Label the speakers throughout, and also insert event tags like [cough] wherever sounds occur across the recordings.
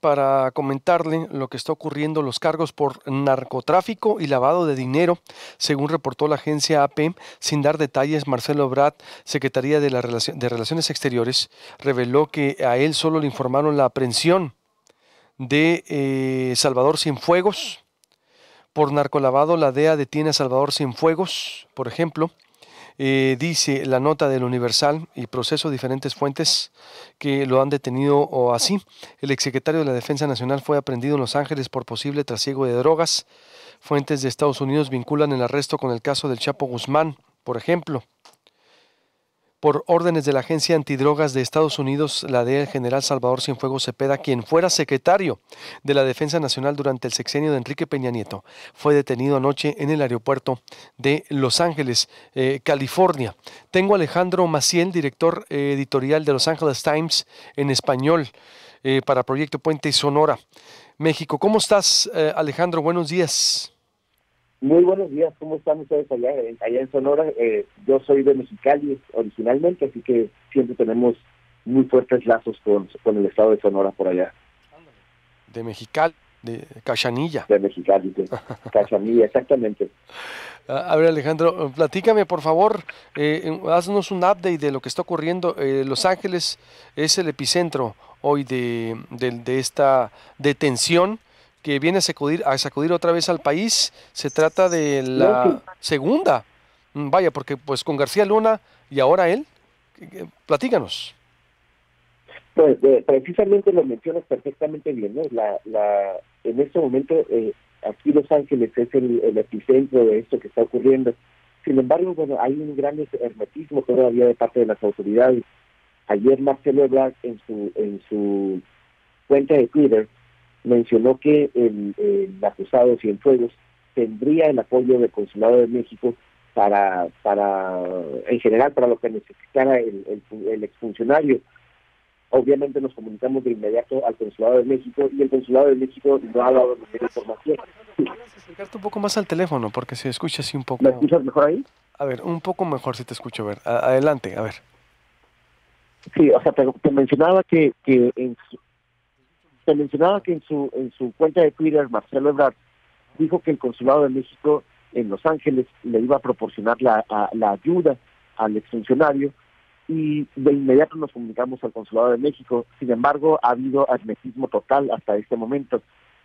Speaker 1: para comentarle lo que está ocurriendo, los cargos por narcotráfico y lavado de dinero, según reportó la agencia AP, sin dar detalles, Marcelo Brad, Secretaría de Relaciones Exteriores, reveló que a él solo le informaron la aprehensión de eh, Salvador Cienfuegos. Por narcolavado, la DEA detiene a Salvador Cienfuegos, por ejemplo, eh, dice la nota del Universal y proceso diferentes fuentes que lo han detenido o así. El exsecretario de la Defensa Nacional fue aprendido en Los Ángeles por posible trasiego de drogas. Fuentes de Estados Unidos vinculan el arresto con el caso del Chapo Guzmán, por ejemplo. Por órdenes de la Agencia Antidrogas de Estados Unidos, la DEA, el general Salvador Cienfuegos Cepeda, quien fuera secretario de la Defensa Nacional durante el sexenio de Enrique Peña Nieto, fue detenido anoche en el aeropuerto de Los Ángeles, eh, California. Tengo a Alejandro Maciel, director eh, editorial de Los Angeles Times en español eh, para Proyecto Puente Sonora, México. ¿Cómo estás, Alejandro? Buenos días.
Speaker 2: Muy buenos días, ¿cómo están ustedes allá, allá en Sonora? Eh, yo soy de Mexicali originalmente, así que siempre tenemos muy fuertes lazos con, con el estado de Sonora por allá.
Speaker 1: De Mexicali, de Cachanilla.
Speaker 2: De Mexicali, de Cachanilla, [laughs] exactamente.
Speaker 1: A ver, Alejandro, platícame, por favor, eh, haznos un update de lo que está ocurriendo. Eh, Los Ángeles es el epicentro hoy de, de, de esta detención que viene a sacudir, a sacudir otra vez al país. Se trata de la segunda. Mm, vaya, porque pues con García Luna y ahora él, platícanos.
Speaker 2: Pues eh, precisamente lo mencionas perfectamente bien, ¿no? La, la, en este momento eh, aquí Los Ángeles es el, epicentro de esto que está ocurriendo. Sin embargo, bueno, hay un gran hermetismo todavía de parte de las autoridades. Ayer Marcelo Ebrard en su en su cuenta de Twitter mencionó que el, el acusado Cienfuegos tendría el apoyo del Consulado de México para, para en general, para lo que necesitara el, el, exfuncionario. Obviamente nos comunicamos de inmediato al Consulado de México y el Consulado de México no ha dado ninguna información.
Speaker 1: acercarte un poco más al teléfono porque se escucha así un poco.
Speaker 2: ¿Me escuchas mejor ahí?
Speaker 1: A ver, un poco mejor si te escucho. A ver, adelante, a ver.
Speaker 2: Sí, o sea, te, te mencionaba que, que en, se mencionaba que en su en su cuenta de Twitter, Marcelo Ebrard dijo que el Consulado de México en Los Ángeles le iba a proporcionar la, la ayuda al exfuncionario y de inmediato nos comunicamos al Consulado de México. Sin embargo, ha habido hermetismo total hasta este momento.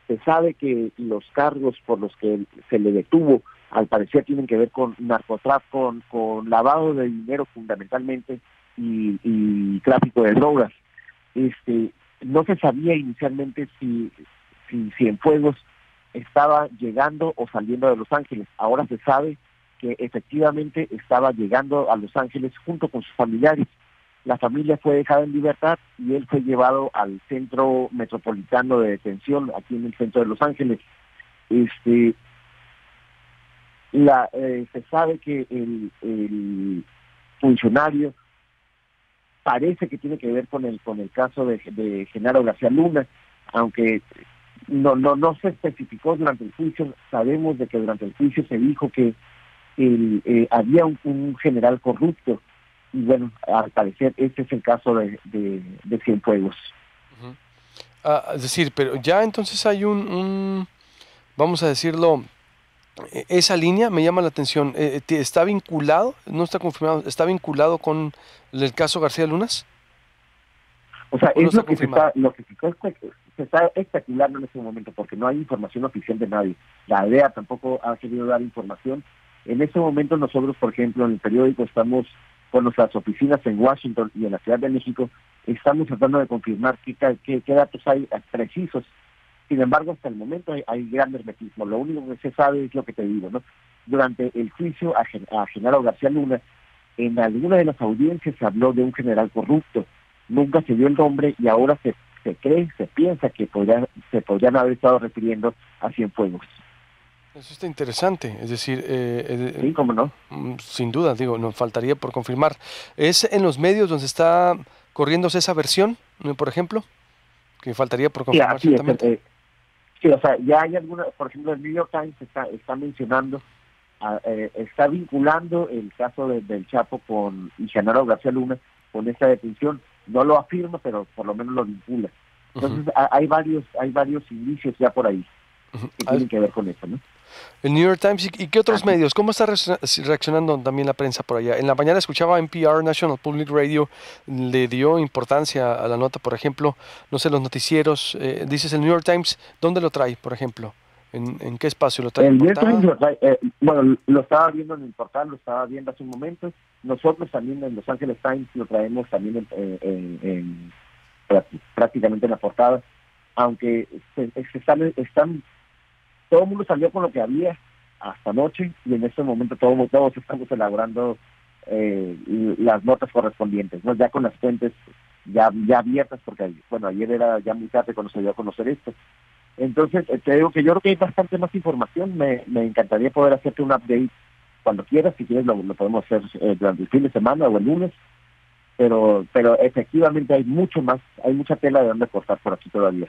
Speaker 2: Se sabe que los cargos por los que se le detuvo, al parecer, tienen que ver con narcotráfico, con, lavado de dinero fundamentalmente y tráfico de drogas. Este, no se sabía inicialmente si, si Cienfuegos estaba llegando o saliendo de Los Ángeles. Ahora se sabe que efectivamente estaba llegando a Los Ángeles junto con sus familiares. La familia fue dejada en libertad y él fue llevado al centro metropolitano de detención aquí en el centro de Los Ángeles. Este, eh, se sabe que el funcionario parece que tiene que ver con el con el caso de, de Genaro García Luna, aunque no no no se especificó durante el juicio, sabemos de que durante el juicio se dijo que eh, había un, general corrupto y bueno, al parecer este es el caso de, de, de Cienfuegos.
Speaker 1: Ah, es decir, pero ya entonces hay un, un vamos a decirlo, esa línea me llama la atención. Eh, eh, ¿Está vinculado, no está confirmado, está vinculado con el caso García Lunas?
Speaker 2: O sea, es lo que, se está, lo que se está, especulando en este momento, porque no hay información oficial de nadie. La DEA tampoco ha querido dar información. En este momento nosotros, por ejemplo, en el periódico estamos con nuestras oficinas en Washington y en la Ciudad de México, estamos tratando de confirmar qué, qué, qué datos hay precisos sin embargo, hasta el momento hay, gran hermetismo. Lo único que se sabe es lo que te digo, ¿no? Durante el juicio a, a Genaro García Luna, en alguna de las audiencias se habló de un general corrupto. Nunca se dio el nombre y ahora se, se cree, se piensa que se podrían haber estado refiriendo a Cienfuegos.
Speaker 1: Eso está interesante, es decir... Eh,
Speaker 2: eh, sí, cómo no.
Speaker 1: Mm, sin duda, digo, nos faltaría por confirmar. ¿Es en los medios donde está corriéndose esa versión, por ejemplo? Que faltaría por confirmar
Speaker 2: sí, ciertamente. Sí, o sea, ya hay alguna, por ejemplo, el New York Times está, está mencionando, eh, está vinculando el caso del Chapo con y Genaro García Luna con esta detención. No lo afirma, pero por lo menos lo vincula. Entonces hay varios hay varios indicios ya por ahí que tienen que ver con eso, ¿no?
Speaker 1: El New York Times y, qué otros medios, ¿cómo está reaccionando también la prensa por allá? En la mañana escuchaba NPR, National Public Radio, le dio importancia a la nota, por ejemplo, no sé, los noticieros, eh, dices el New York Times, ¿dónde lo trae, por ejemplo? ¿En, qué espacio lo trae?
Speaker 2: El New York Times lo trae, eh, bueno, lo estaba viendo en el portal, lo estaba viendo hace un momento, nosotros también en Los Angeles Times lo traemos también en prácticamente en la portada, aunque se, están, están, todo el mundo salió con lo que había hasta anoche y en este momento todos, todos estamos elaborando eh, las notas correspondientes, ¿no? ya con las fuentes ya, ya abiertas, porque bueno, ayer era ya muy tarde cuando se dio a conocer esto. Entonces, eh, te digo que yo creo que hay bastante más información, me, me encantaría poder hacerte un update cuando quieras, si quieres lo, podemos hacer eh, durante el fin de semana o el lunes, pero pero efectivamente hay mucho más, hay mucha tela de donde cortar por aquí todavía.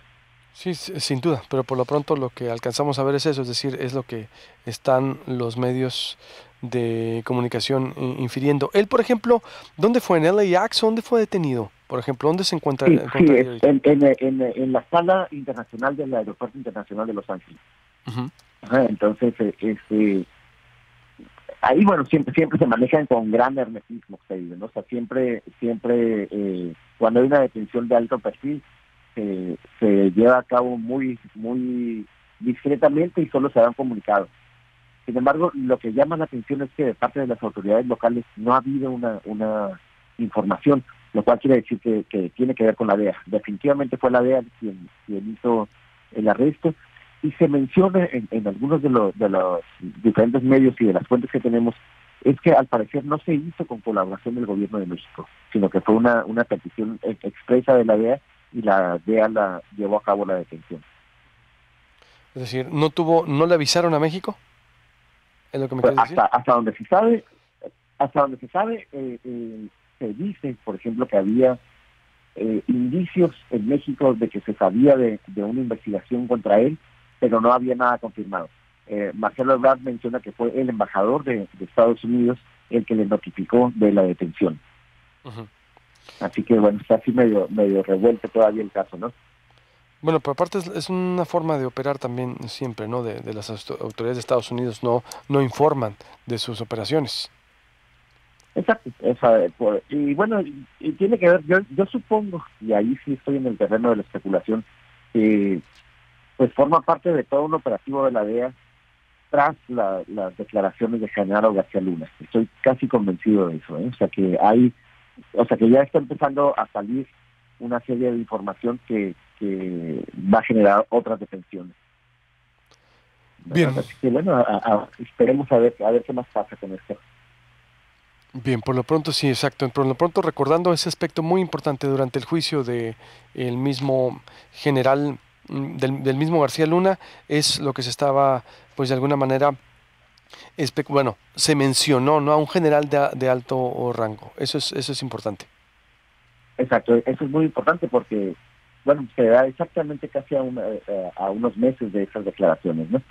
Speaker 1: Sí, sin duda, pero por lo pronto lo que alcanzamos a ver es eso, es decir, es lo que están los medios de comunicación infiriendo. Él, por ejemplo, ¿dónde fue? ¿En LAX? ¿Dónde fue detenido? Por ejemplo, ¿dónde se encuentra?
Speaker 2: Sí, en, en, en, la sala internacional del Aeropuerto Internacional de Los Ángeles. entonces, eh, este, ahí bueno siempre siempre se manejan con gran hermetismo ¿no? o sea siempre siempre eh, cuando hay una detención de alto perfil se lleva a cabo muy muy discretamente y solo se dan comunicados sin embargo lo que llama la atención es que de parte de las autoridades locales no ha habido una una información lo cual quiere decir que, que tiene que ver con la DEA. Definitivamente fue la DEA quien, quien hizo el arresto. Y se menciona en, algunos de los, de los diferentes medios y de las fuentes que tenemos es que al parecer no se hizo con colaboración del gobierno de México, sino que fue una, una petición expresa de la DEA y la DEA la llevó a cabo la detención.
Speaker 1: Es decir, no tuvo, no le avisaron a México. ¿Es lo que me
Speaker 2: pues hasta, hasta donde se sabe, hasta donde se sabe, eh, eh, se dice, por ejemplo, que había eh, indicios en México de que se sabía de, de una investigación contra él pero no había nada confirmado. Eh, Marcelo Ebrard menciona que fue el embajador de, Estados Unidos el que le notificó de la detención. Así que bueno, está así medio, medio revuelto todavía el caso, ¿no?
Speaker 1: Bueno, pero aparte es, una forma de operar también siempre, ¿no? De, las autoridades de Estados Unidos no, no informan de sus operaciones.
Speaker 2: Exacto. y bueno, y, tiene que ver, yo, yo supongo, y ahí sí estoy en el terreno de la especulación, que pues forma parte de todo un operativo de la DEA tras las declaraciones de Genaro García Luna. Estoy casi convencido de eso, ¿eh? o sea que hay, o sea que ya está empezando a salir una serie de información que, va a generar otras detenciones.
Speaker 1: Bien.
Speaker 2: Así que bueno, esperemos a ver, a ver qué más pasa con esto.
Speaker 1: Bien, por lo pronto sí, exacto. Por lo pronto recordando ese aspecto muy importante durante el juicio de el mismo general Mm, del, mismo García Luna es lo que se estaba, pues de alguna manera, bueno, se mencionó ¿no? a un general de, alto rango. Eso es, eso es importante.
Speaker 2: Exacto, eso es muy importante porque, bueno, se da exactamente casi a, eh, unos meses de esas declaraciones, ¿no?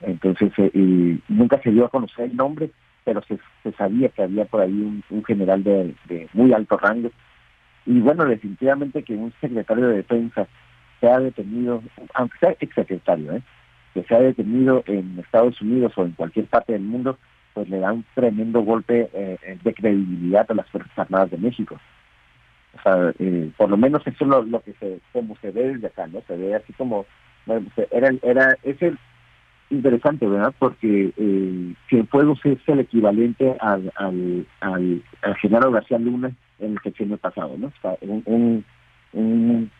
Speaker 2: Entonces, eh, y nunca se dio a conocer el nombre, pero se, sabía que había por ahí un, general de, de, muy alto rango. Y bueno, definitivamente que un secretario de defensa se ha detenido, aunque sea exsecretario, ¿eh? Que se ha detenido en Estados Unidos o en cualquier parte del mundo, pues le da un tremendo golpe eh, de credibilidad a las Fuerzas Armadas de México. O sea, eh, por lo menos eso es lo, que se, como se ve desde acá, ¿no? Se ve así como, bueno, era, era, es el interesante, ¿verdad? Porque eh, Cienfuegos es el equivalente al, al, al, García Luna en el sexenio pasado, ¿no? O sea, un, un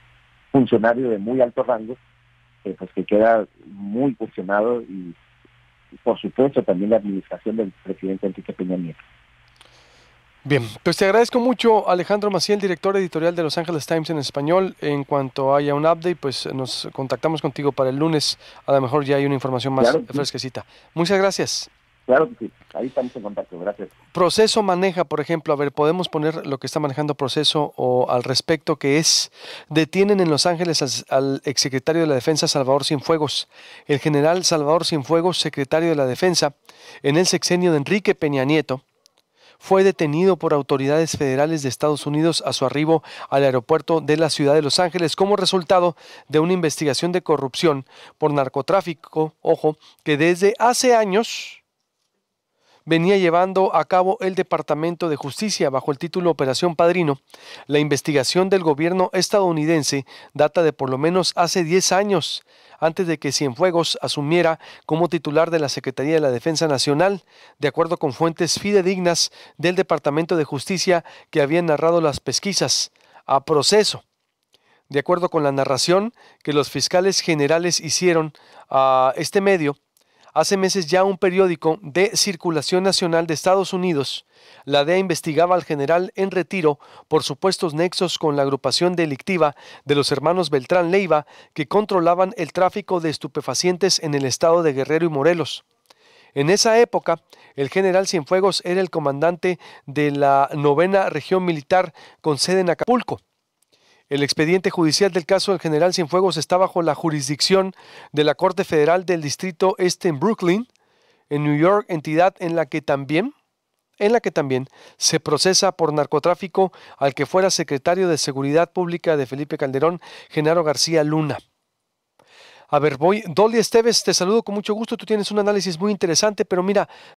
Speaker 2: funcionario de muy alto rango, eh, pues que queda muy cuestionado y, por supuesto también la administración del presidente Enrique Peña Nieto.
Speaker 1: Bien, pues te agradezco mucho Alejandro Maciel, director editorial de Los Angeles Times en español. En cuanto haya un update, pues nos contactamos contigo para el lunes. A lo mejor ya hay una información más fresquecita. Muchas gracias.
Speaker 2: Claro que sí, ahí estamos en contacto, gracias.
Speaker 1: Proceso maneja, por ejemplo, a ver, podemos poner lo que está manejando proceso o al respecto, que es, detienen en Los Ángeles al, exsecretario de la Defensa, Salvador Cienfuegos. El general Salvador Cienfuegos, secretario de la Defensa, en el sexenio de Enrique Peña Nieto, fue detenido por autoridades federales de Estados Unidos a su arribo al aeropuerto de la ciudad de Los Ángeles como resultado de una investigación de corrupción por narcotráfico, ojo, que desde hace años venía llevando a cabo el Departamento de Justicia bajo el título Operación Padrino. La investigación del gobierno estadounidense data de por lo menos hace 10 años, antes de que Cienfuegos asumiera como titular de la Secretaría de la Defensa Nacional, de acuerdo con fuentes fidedignas del Departamento de Justicia que habían narrado las pesquisas a proceso. De acuerdo con la narración que los fiscales generales hicieron a este medio, Hace meses ya un periódico de circulación nacional de Estados Unidos, la DEA investigaba al general en retiro por supuestos nexos con la agrupación delictiva de los hermanos Beltrán Leiva que controlaban el tráfico de estupefacientes en el estado de Guerrero y Morelos. En esa época, el general Cienfuegos era el comandante de la novena región militar con sede en Acapulco. El expediente judicial del caso del general Cienfuegos está bajo la jurisdicción de la Corte Federal del Distrito Este en Brooklyn, en New York, entidad en la que también en la que también se procesa por narcotráfico al que fuera secretario de Seguridad Pública de Felipe Calderón, Genaro García Luna. A ver, voy. Dolly Esteves, te saludo con mucho gusto. Tú tienes un análisis muy interesante, pero mira,